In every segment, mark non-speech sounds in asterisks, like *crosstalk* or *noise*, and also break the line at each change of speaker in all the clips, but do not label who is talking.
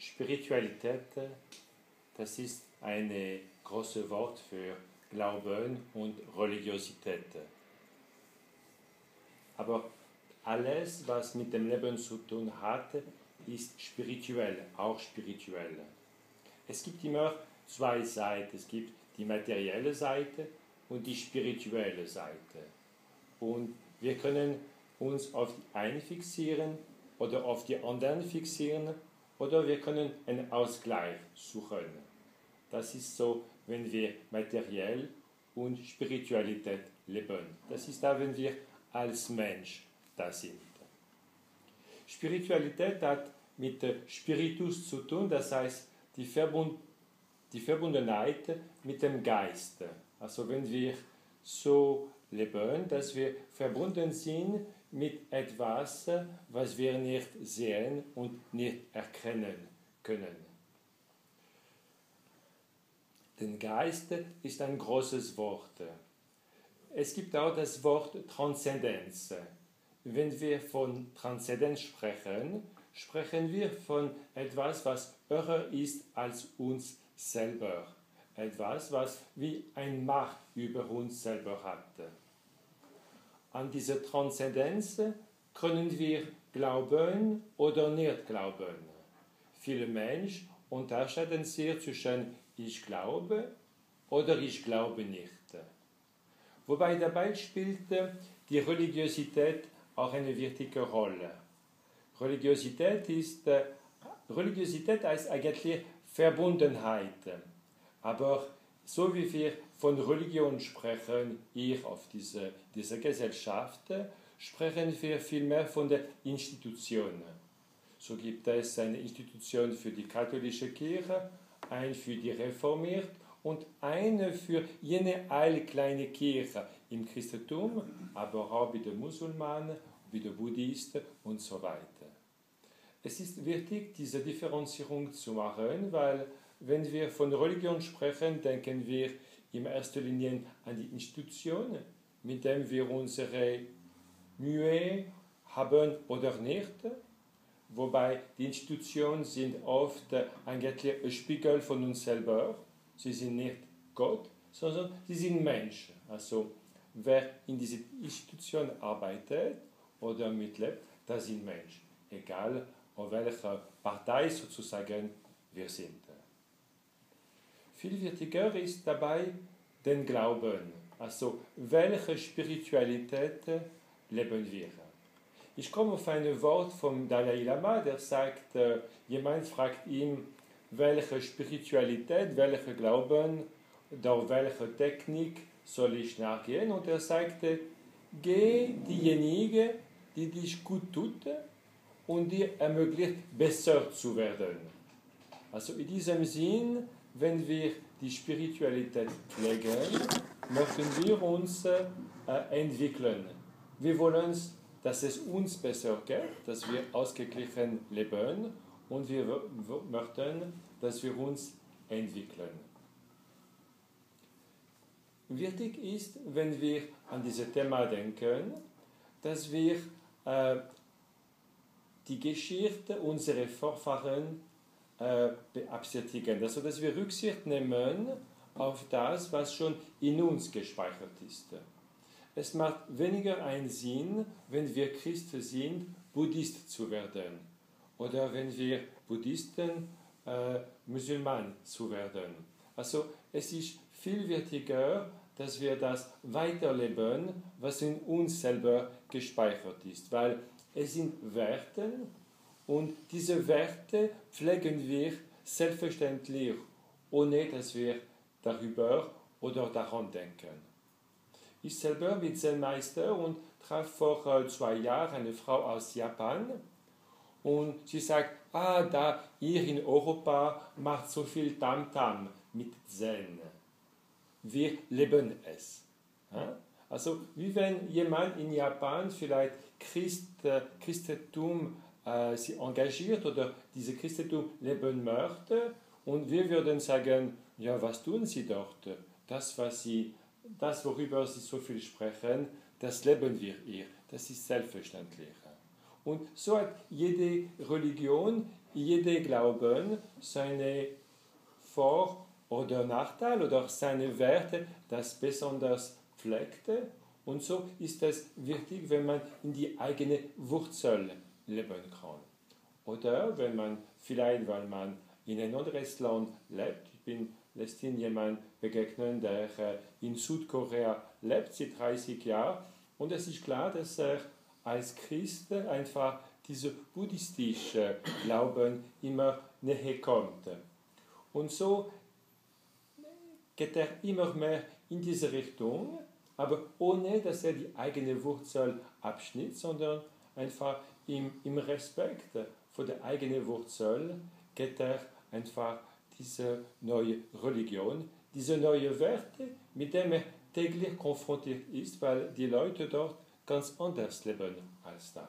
Spiritualität, das ist ein großes Wort für Glauben und Religiosität. Aber alles, was mit dem Leben zu tun hat, ist spirituell, auch spirituell. Es gibt immer zwei Seiten. Es gibt die materielle Seite und die spirituelle Seite. Und wir können uns auf die eine fixieren oder auf die anderen fixieren oder wir können einen Ausgleich suchen. Das ist so, wenn wir materiell und Spiritualität leben. Das ist da, wenn wir als Mensch da sind. Spiritualität hat mit Spiritus zu tun, das heißt die, Verbund, die Verbundenheit mit dem Geist. Also wenn wir so leben, dass wir verbunden sind mit etwas, was wir nicht sehen und nicht erkennen können. Denn Geist ist ein großes Wort. Es gibt auch das Wort Transzendenz. Wenn wir von Transzendenz sprechen, sprechen wir von etwas, was höher ist als uns selber. Etwas, was wie ein Macht über uns selber hat. An diese Transzendenz können wir glauben oder nicht glauben. Viele Menschen unterscheiden sich zwischen ich glaube oder ich glaube nicht. Wobei dabei spielt die Religiosität auch eine wichtige Rolle. Religiosität, ist, äh, Religiosität heißt eigentlich Verbundenheit. Aber so wie wir von Religion sprechen, hier auf diese, dieser Gesellschaft, sprechen wir vielmehr von der Institution. So gibt es eine Institution für die katholische Kirche, eine für die Reformiert und eine für jene alle kleine Kirche im Christentum, aber auch bei den Musulmanen, bei den Buddhisten und so weiter. Es ist wichtig, diese Differenzierung zu machen, weil wenn wir von Religion sprechen, denken wir in erster Linie an die Institution, mit der wir unsere Mühe haben oder nicht. Wobei die Institutionen sind oft ein Spiegel von uns selber. Sie sind nicht Gott, sondern sie sind Menschen. Also wer in dieser Institution arbeitet oder mitlebt, das sind Menschen. Egal auf welcher Partei sozusagen wir sind. Viel wichtiger ist dabei den Glauben, also welche Spiritualität leben wir. Ich komme auf ein Wort vom Dalai Lama, der sagt, äh, jemand fragt ihn, welche Spiritualität, welcher Glauben oder welche Technik soll ich nachgehen? Und er sagte, geh diejenige, die dich gut tut und dir ermöglicht, besser zu werden. Also in diesem Sinn, wenn wir die Spiritualität pflegen, möchten wir uns äh, entwickeln. Wir wollen, dass es uns besser geht, dass wir ausgeglichen leben und wir möchten, dass wir uns entwickeln. Wichtig ist, wenn wir an dieses Thema denken, dass wir äh, die Geschichte unserer Vorfahren beabsichtigen. Also, dass wir Rücksicht nehmen auf das, was schon in uns gespeichert ist. Es macht weniger einen Sinn, wenn wir Christen sind, Buddhist zu werden. Oder wenn wir Buddhisten, äh, Musulman zu werden. Also es ist viel wichtiger, dass wir das weiterleben, was in uns selber gespeichert ist. Weil es sind Werte und diese Werte pflegen wir selbstverständlich, ohne dass wir darüber oder daran denken. Ich selber bin Zen-Meister und traf vor äh, zwei Jahren eine Frau aus Japan und sie sagt, ah, da ihr in Europa macht so viel Tamtam -Tam mit Zen. Wir leben es. Also wie wenn jemand in Japan vielleicht Christ, Christentum äh, sie engagiert oder diese Christentum leben möchte und wir würden sagen, ja, was tun sie dort? Das, was sie, das worüber sie so viel sprechen, das leben wir ihr. Das ist selbstverständlich. Und so hat jede Religion jeder Glauben seine Vor- oder Nachteile oder seine Werte, das besonders pflegte. Und so ist es wichtig, wenn man in die eigene Wurzel leben kann. Oder wenn man vielleicht, weil man in ein anderes Land lebt, ich bin letztens jemand begegnet, der äh, in Südkorea lebt seit 30 Jahren, und es ist klar, dass er als Christ einfach diese buddhistische Glauben immer näher kommt. Und so geht er immer mehr in diese Richtung, aber ohne dass er die eigene Wurzel abschnitt, sondern einfach im, im Respekt vor der eigenen Wurzel geht er einfach diese neue Religion, diese neue Werte, mit denen er täglich konfrontiert ist, weil die Leute dort ganz anders leben als da.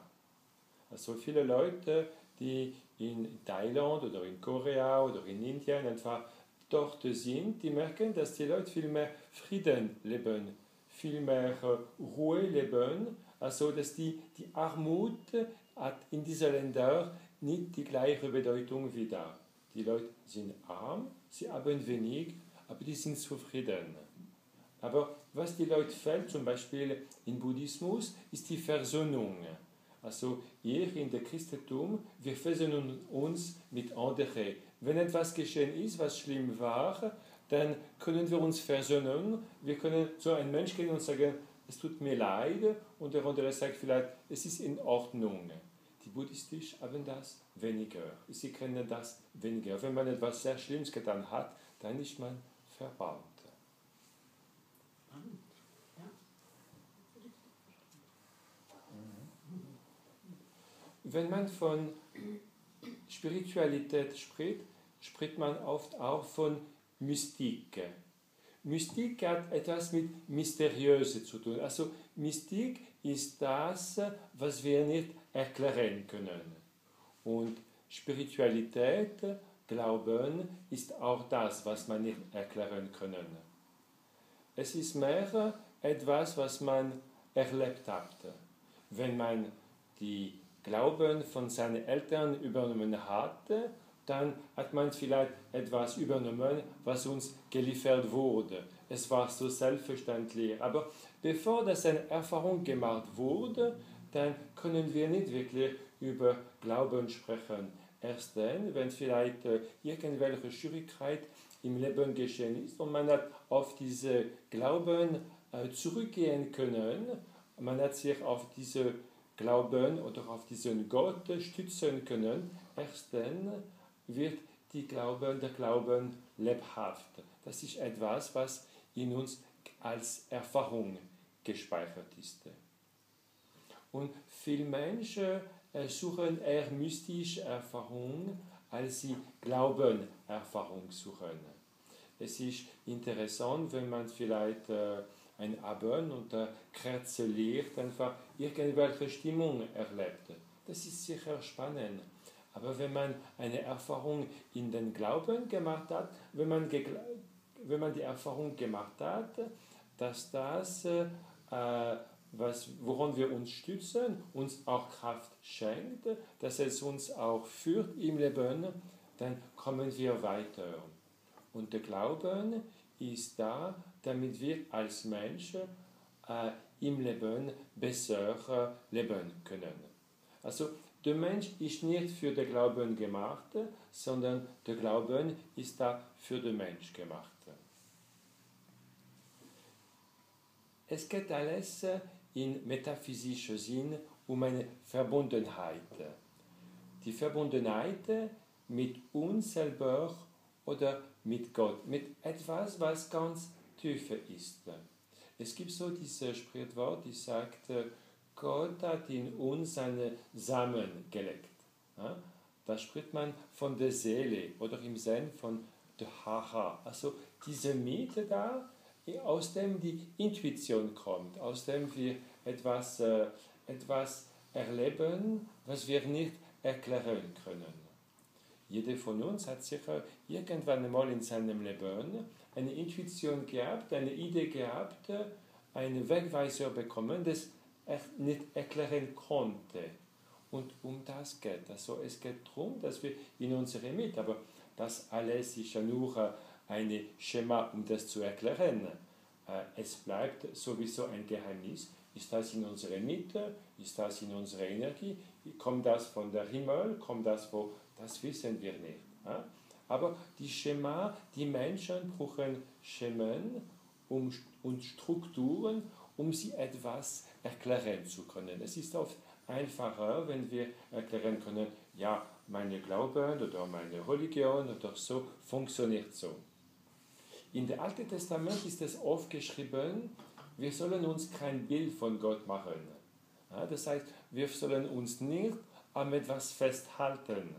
Also viele Leute, die in Thailand oder in Korea oder in Indien einfach dort sind, die merken, dass die Leute viel mehr Frieden leben, viel mehr äh, Ruhe leben, also dass die, die Armut hat in diesen Ländern nicht die gleiche Bedeutung wie da. Die Leute sind arm, sie haben wenig, aber die sind zufrieden. Aber was die Leute fällt, zum Beispiel im Buddhismus, ist die Versöhnung. Also hier in der Christentum, wir versöhnen uns mit anderen. Wenn etwas geschehen ist, was schlimm war, dann können wir uns versöhnen. Wir können zu einem Menschen gehen und sagen, es tut mir leid, und der andere sagt vielleicht, es ist in Ordnung. Die Buddhistisch haben das weniger. Sie kennen das weniger. Wenn man etwas sehr Schlimmes getan hat, dann ist man verbannt. Wenn man von Spiritualität spricht, spricht man oft auch von Mystik. Mystik hat etwas mit Mysteriöse zu tun. Also Mystik ist das, was wir nicht erklären können. Und Spiritualität, Glauben, ist auch das, was man nicht erklären können. Es ist mehr etwas, was man erlebt hat. Wenn man die Glauben von seinen Eltern übernommen hatte, dann hat man vielleicht etwas übernommen, was uns geliefert wurde. Es war so selbstverständlich. Aber bevor das eine Erfahrung gemacht wurde, dann können wir nicht wirklich über Glauben sprechen. Erst dann, wenn vielleicht äh, irgendwelche Schwierigkeit im Leben geschehen ist und man hat auf diese Glauben äh, zurückgehen können, man hat sich auf diese Glauben oder auf diesen Gott stützen können, erst dann wird die Glauben, der Glauben lebhaft. Das ist etwas, was in uns als Erfahrung gespeichert ist. Und viele Menschen äh, suchen eher mystische Erfahrung, als sie Glaubenerfahrung suchen. Es ist interessant, wenn man vielleicht äh, ein Abend unter Kerze Licht einfach irgendwelche Stimmung erlebt. Das ist sicher spannend. Aber wenn man eine Erfahrung in den Glauben gemacht hat, wenn man, wenn man die Erfahrung gemacht hat, dass das, äh, was, woran wir uns stützen, uns auch Kraft schenkt, dass es uns auch führt im Leben, dann kommen wir weiter. Und der Glauben ist da, damit wir als Menschen äh, im Leben besser äh, leben können. Also der Mensch ist nicht für den Glauben gemacht, sondern der Glauben ist da für den Mensch gemacht. Es geht alles in metaphysischer Sinn um eine Verbundenheit. Die Verbundenheit mit uns selber oder mit Gott, mit etwas, was ganz tiefer ist. Es gibt so dieses Sprichwort, die sagt, Gott hat in uns seine Samen gelegt. Da spricht man von der Seele oder im Sinn von der Haha. Also diese Miete da, aus dem die Intuition kommt, aus dem wir etwas, äh, etwas erleben, was wir nicht erklären können. Jeder von uns hat sicher irgendwann einmal in seinem Leben eine Intuition gehabt, eine Idee gehabt, einen Wegweiser bekommen, das er nicht erklären konnte. Und um das geht. Also es geht darum, dass wir in unsere Mitte, aber das alles ist ja nur ein Schema, um das zu erklären. Äh, es bleibt sowieso ein Geheimnis. Ist das in unserer Mitte? Ist das in unserer Energie? Kommt das von der Himmel? Kommt das wo? Das wissen wir nicht. Aber die Schema, die Menschen brauchen Schemen und Strukturen, um sie etwas erklären zu können. Es ist oft einfacher, wenn wir erklären können, ja, meine Glauben oder meine Religion oder so funktioniert so. In dem Alten Testament ist es oft geschrieben, wir sollen uns kein Bild von Gott machen. Das heißt, wir sollen uns nicht an etwas festhalten.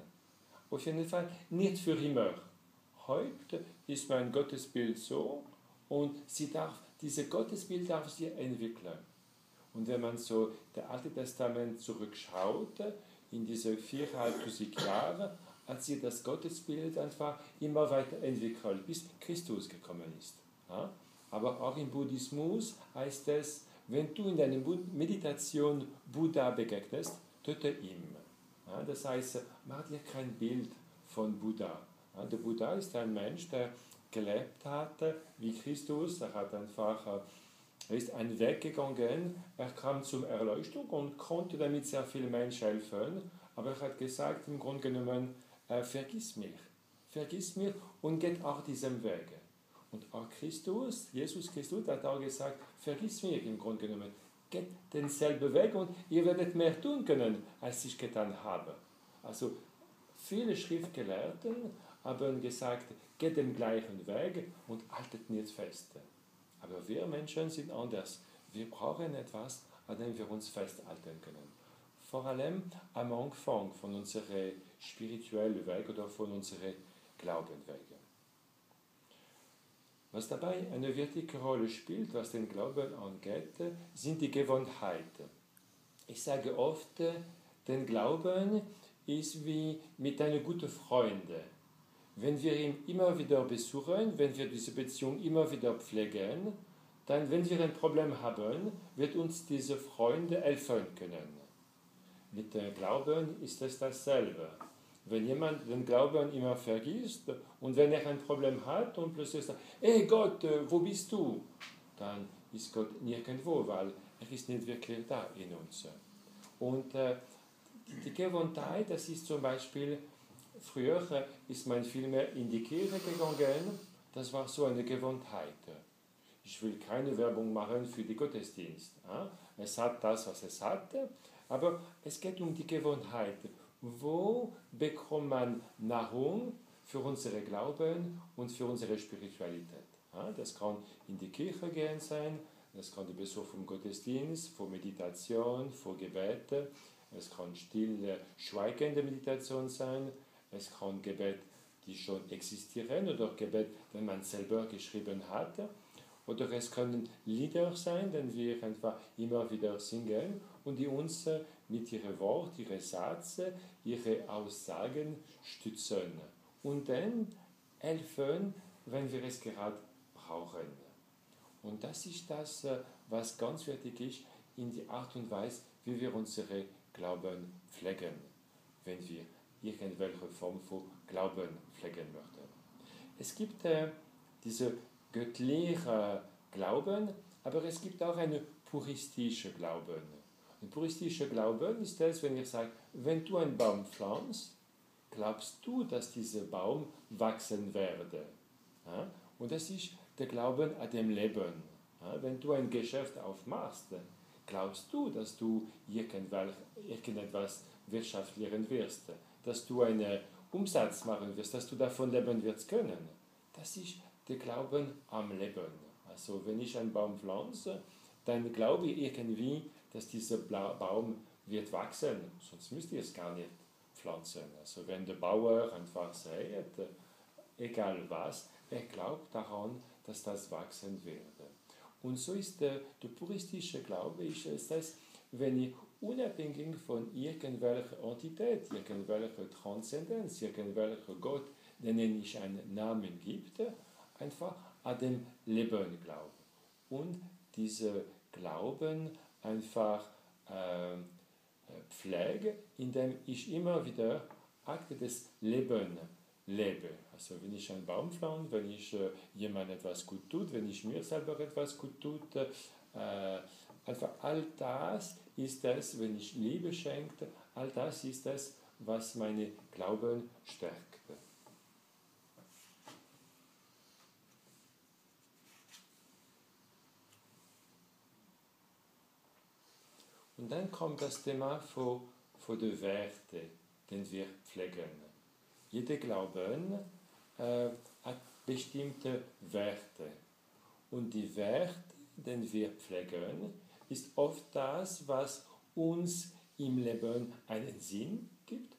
Auf jeden Fall nicht für immer. Heute ist mein Gottesbild so und sie darf, diese Gottesbild darf sie entwickeln. Und wenn man so das Alte Testament zurückschaut, in diese viereinhalbtausend Jahre, hat sie das Gottesbild einfach immer weiter entwickelt, bis Christus gekommen ist. Ja? Aber auch im Buddhismus heißt es, wenn du in deiner Meditation Buddha begegnest, töte ihn. Ja? Das heißt, mach dir kein Bild von Buddha. Ja? Der Buddha ist ein Mensch, der gelebt hat wie Christus, er hat einfach er ist einen Weg gegangen, er kam zur Erleuchtung und konnte damit sehr vielen Menschen helfen, aber er hat gesagt, im Grunde genommen, äh, vergiss mich, vergiss mich und geht auch diesen Weg. Und auch Christus, Jesus Christus hat auch gesagt, vergiss mich im Grunde genommen, geht denselben Weg und ihr werdet mehr tun können, als ich getan habe. Also viele Schriftgelehrten haben gesagt, geht den gleichen Weg und haltet nicht fest. Aber wir Menschen sind anders. Wir brauchen etwas, an dem wir uns festhalten können. Vor allem am Anfang von unserem spirituellen Weg oder von unserem Glaubenwege. Was dabei eine wichtige Rolle spielt, was den Glauben angeht, sind die Gewohnheiten. Ich sage oft, den Glauben ist wie mit einem guten Freund. Wenn wir ihn immer wieder besuchen, wenn wir diese Beziehung immer wieder pflegen, dann, wenn wir ein Problem haben, wird uns diese Freunde helfen können. Mit dem Glauben ist es dasselbe. Wenn jemand den Glauben immer vergisst und wenn er ein Problem hat und plötzlich sagt, hey Gott, wo bist du? Dann ist Gott nirgendwo, weil er ist nicht wirklich da in uns. Und äh, die Gewohnheit, das ist zum Beispiel, früher ist man viel mehr in die Kirche gegangen, das war so eine Gewohnheit. Ich will keine Werbung machen für die Gottesdienst. Es hat das, was es hat, aber es geht um die Gewohnheit. Wo bekommt man Nahrung für unsere Glauben und für unsere Spiritualität? Das kann in die Kirche gehen sein, das kann der Besuch vom Gottesdienst, vor Meditation, vor Gebet, es kann stille, schweigende Meditation sein, es kann Gebet, die schon existieren oder Gebet, wenn man selber geschrieben hat. Oder es können Lieder sein, die wir einfach immer wieder singen und die uns mit ihren Worten, ihren Satz, ihre Aussagen stützen und dann helfen, wenn wir es gerade brauchen. Und das ist das, was ganz wichtig ist in die Art und Weise, wie wir unsere Glauben pflegen, wenn wir irgendwelche Form von Glauben pflegen möchten. Es gibt äh, diese göttlichen Glauben, aber es gibt auch einen puristischen Glauben. Ein puristischer Glauben ist das, wenn ich sage, wenn du einen Baum pflanzt, glaubst du, dass dieser Baum wachsen werde. Ja? Und das ist der Glauben an dem Leben. Ja? Wenn du ein Geschäft aufmachst, glaubst du, dass du irgendetwas wirtschaftlichen wirst, dass du einen Umsatz machen wirst, dass du davon leben wirst können. Das ist die glauben am Leben. Also wenn ich einen Baum pflanze, dann glaube ich irgendwie, dass dieser Baum wird wachsen, sonst müsste ich es gar nicht pflanzen. Also wenn der Bauer einfach sagt, egal was, er glaubt daran, dass das wachsen werde. Und so ist der, der puristische Glaube, ist es das, wenn ich unabhängig von irgendwelcher Entität, irgendwelcher Transzendenz, irgendwelcher Gott, denen ich einen Namen gibt, einfach an dem Leben glauben. Und diese Glauben einfach äh, pflege, indem ich immer wieder Akte des Lebens lebe. Also wenn ich einen Baum pflanze, wenn ich äh, jemandem etwas gut tut, wenn ich mir selber etwas gut tut, äh, einfach all das ist es, wenn ich Liebe schenke, all das ist es, was meine Glauben stärkt. Und dann kommt das Thema von, von den Werten, den wir pflegen. Jeder Glauben äh, hat bestimmte Werte. Und die Werte, den wir pflegen, ist oft das, was uns im Leben einen Sinn gibt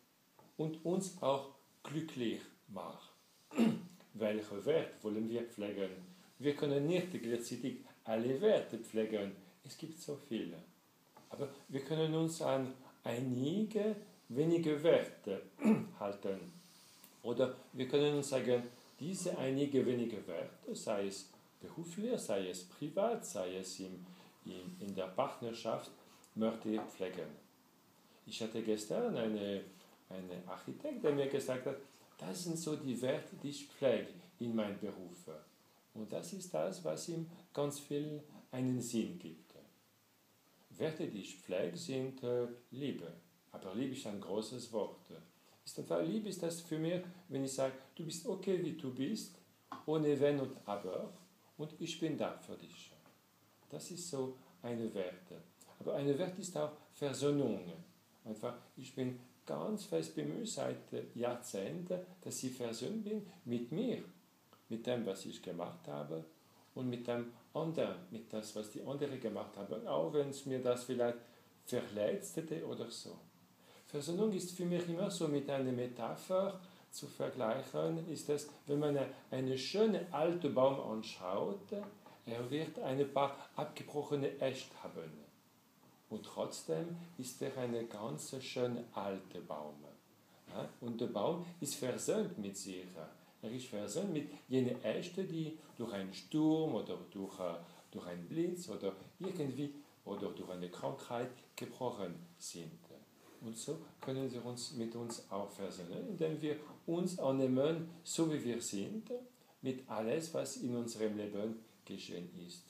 und uns auch glücklich macht. *clears throat* Welche Werte wollen wir pflegen? Wir können nicht gleichzeitig alle Werte pflegen. Es gibt so viele. Aber wir können uns an einige wenige Werte *clears throat* halten. Oder wir können sagen, diese einige wenige Werte, sei es beruflich, sei es privat, sei es im, in, in der Partnerschaft, möchte ich pflegen. Ich hatte gestern eine, eine Architekt, der mir gesagt hat, das sind so die Werte, die ich pflege in meinem Beruf. Und das ist das, was ihm ganz viel einen Sinn gibt. Werte, die ich pflege, sind äh, Liebe. Aber Liebe ist ein großes Wort. Ist einfach Liebe ist das für mich, wenn ich sage, du bist okay, wie du bist, ohne Wenn und Aber, und ich bin da für dich. Das ist so eine Werte. Aber eine Wert ist auch Versöhnung. Einfach, ich bin ganz fest bemüht seit Jahrzehnten, dass ich versöhnt bin mit mir, mit dem, was ich gemacht habe und mit dem anderen, mit das, was die anderen gemacht haben, auch wenn es mir das vielleicht verletzt hätte oder so. Versöhnung ist für mich immer so mit einer Metapher zu vergleichen, ist es, wenn man einen schönen alten Baum anschaut, er wird ein paar abgebrochene Äste haben. Und trotzdem ist er ein ganz schöner alter Baum. Und der Baum ist versöhnt mit sich. Er versöhnt mit jenen Ästen, die durch einen Sturm oder durch, durch einen Blitz oder irgendwie oder durch eine Krankheit gebrochen sind. Und so können wir uns mit uns auch versöhnen, indem wir uns annehmen, so wie wir sind, mit alles, was in unserem Leben geschehen ist.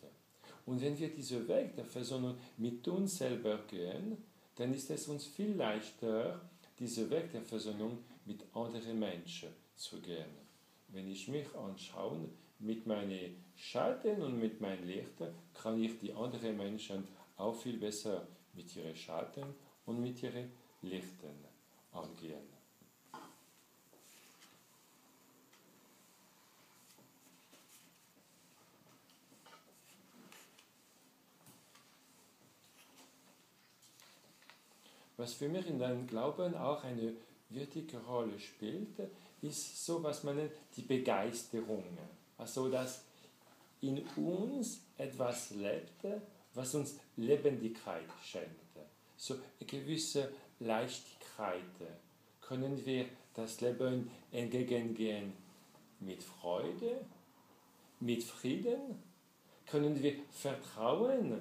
Und wenn wir diesen Weg der Versöhnung mit uns selber gehen, dann ist es uns viel leichter, diesen Weg der Versöhnung mit anderen Menschen zu gehen wenn ich mich anschaue, mit meinen Schatten und mit meinen Lichtern, kann ich die anderen Menschen auch viel besser mit ihren Schatten und mit ihren Lichtern angehen. Was für mich in deinem Glauben auch eine wichtige Rolle spielt, ist so, was man nennt, die Begeisterung. Also, dass in uns etwas lebt, was uns Lebendigkeit schenkt. So eine gewisse Leichtigkeit. Können wir das Leben entgegengehen mit Freude, mit Frieden? Können wir vertrauen?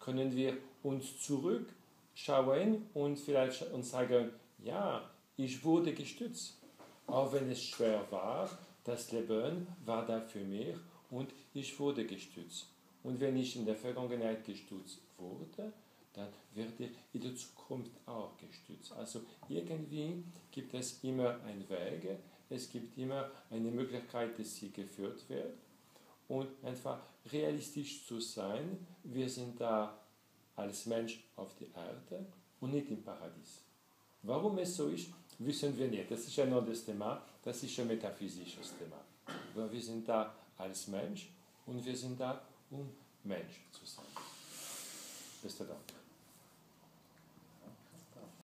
Können wir uns zurückschauen und vielleicht uns sagen, ja, ich wurde gestützt. Auch wenn es schwer war, das Leben war da für mich und ich wurde gestützt. Und wenn ich in der Vergangenheit gestützt wurde, dann werde ich in der Zukunft auch gestützt. Also irgendwie gibt es immer einen Weg, es gibt immer eine Möglichkeit, dass sie geführt wird. Und einfach realistisch zu sein, wir sind da als Mensch auf der Erde und nicht im Paradies. Warum es so ist, wissen wir nicht. Das ist ein anderes Thema, das ist ein metaphysisches Thema. Aber wir sind da als Mensch und wir sind da, um Mensch zu sein. Besten Dank.